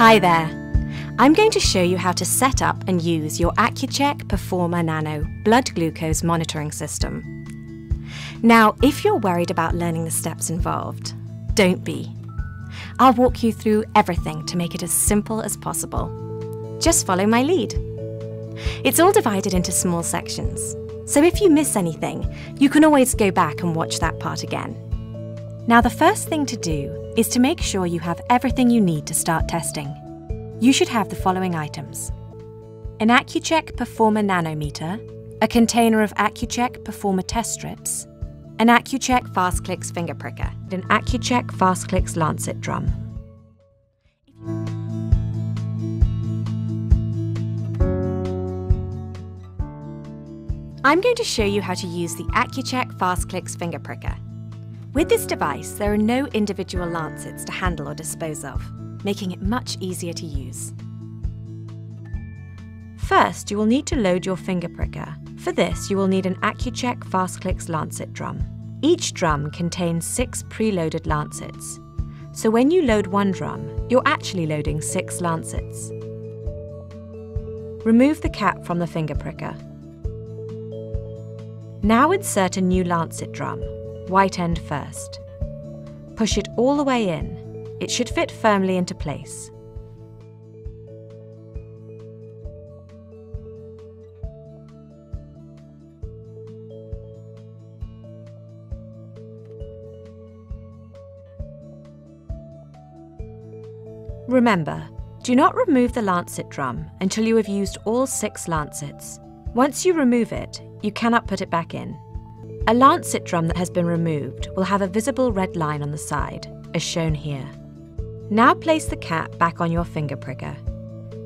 Hi there. I'm going to show you how to set up and use your Accu-Chek Performa Nano blood glucose monitoring system. Now, if you're worried about learning the steps involved, don't be. I'll walk you through everything to make it as simple as possible. Just follow my lead. It's all divided into small sections, so if you miss anything, you can always go back and watch that part again. Now, the first thing to do is to make sure you have everything you need to start testing. You should have the following items an Accu-Chek Performa Nano meter, a container of Accu-Chek Performa test strips, an Accu-Chek FastClix finger pricker, and an Accu-Chek FastClix lancet drum. I'm going to show you how to use the Accu-Chek FastClix finger pricker. With this device, there are no individual lancets to handle or dispose of, making it much easier to use. First, you will need to load your finger pricker. For this, you will need an Accu-Chek FastClix lancet drum. Each drum contains six preloaded lancets. So when you load one drum, you're actually loading six lancets. Remove the cap from the finger pricker. Now insert a new lancet drum, white end first. Push it all the way in. It should fit firmly into place. Remember, do not remove the lancet drum until you have used all six lancets. Once you remove it, you cannot put it back in. A lancet drum that has been removed will have a visible red line on the side, as shown here. Now place the cap back on your finger pricker.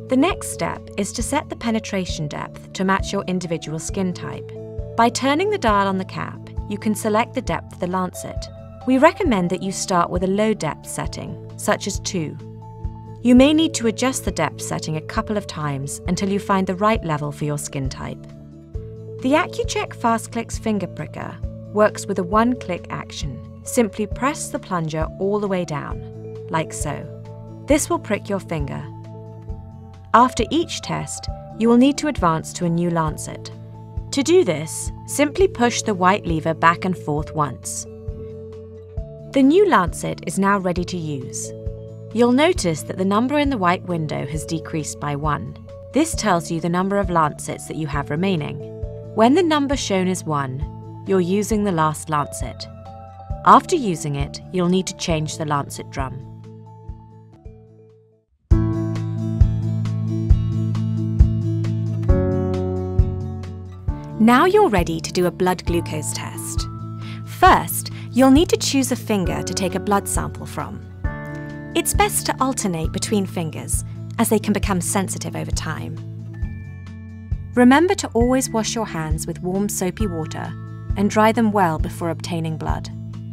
The next step is to set the penetration depth to match your individual skin type. By turning the dial on the cap, you can select the depth of the lancet. We recommend that you start with a low depth setting, such as 2, you may need to adjust the depth setting a couple of times until you find the right level for your skin type. The Accu-Chek FastClix finger pricker works with a one-click action. Simply press the plunger all the way down, like so. This will prick your finger. After each test, you will need to advance to a new lancet. To do this, simply push the white lever back and forth once. The new lancet is now ready to use. You'll notice that the number in the white window has decreased by one. This tells you the number of lancets that you have remaining. When the number shown is 1, you're using the last lancet. After using it, you'll need to change the lancet drum. Now you're ready to do a blood glucose test. First, you'll need to choose a finger to take a blood sample from. It's best to alternate between fingers, as they can become sensitive over time. Remember to always wash your hands with warm soapy water and dry them well before obtaining blood.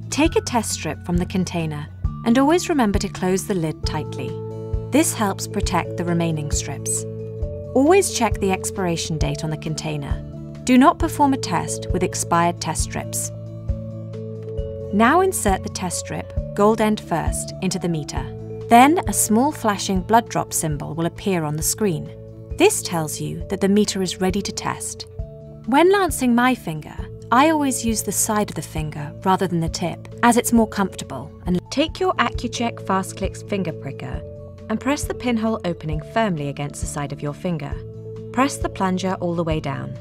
Take a test strip from the container and always remember to close the lid tightly. This helps protect the remaining strips. Always check the expiration date on the container. Do not perform a test with expired test strips. Now insert the test strip gold end first, into the meter. Then a small flashing blood drop symbol will appear on the screen. This tells you that the meter is ready to test. When lancing my finger, I always use the side of the finger rather than the tip, as it's more comfortable. And take your Accu-Chek FastClix finger pricker and press the pinhole opening firmly against the side of your finger. Press the plunger all the way down.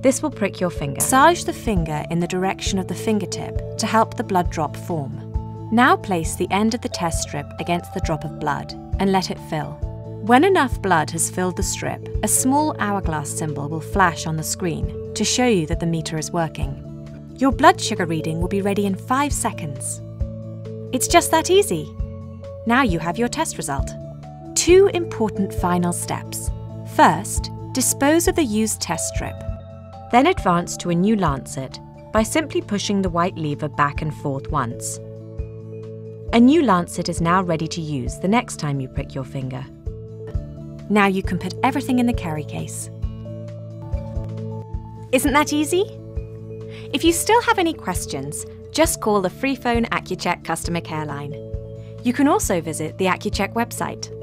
This will prick your finger. Massage the finger in the direction of the fingertip to help the blood drop form. Now place the end of the test strip against the drop of blood and let it fill. When enough blood has filled the strip, a small hourglass symbol will flash on the screen to show you that the meter is working. Your blood sugar reading will be ready in 5 seconds. It's just that easy. Now you have your test result. Two important final steps. First, dispose of the used test strip. Then advance to a new lancet by simply pushing the white lever back and forth once. A new lancet is now ready to use the next time you prick your finger. Now you can put everything in the carry case. Isn't that easy? If you still have any questions, just call the free phone Accu-Chek customer care line. You can also visit the Accu-Chek website.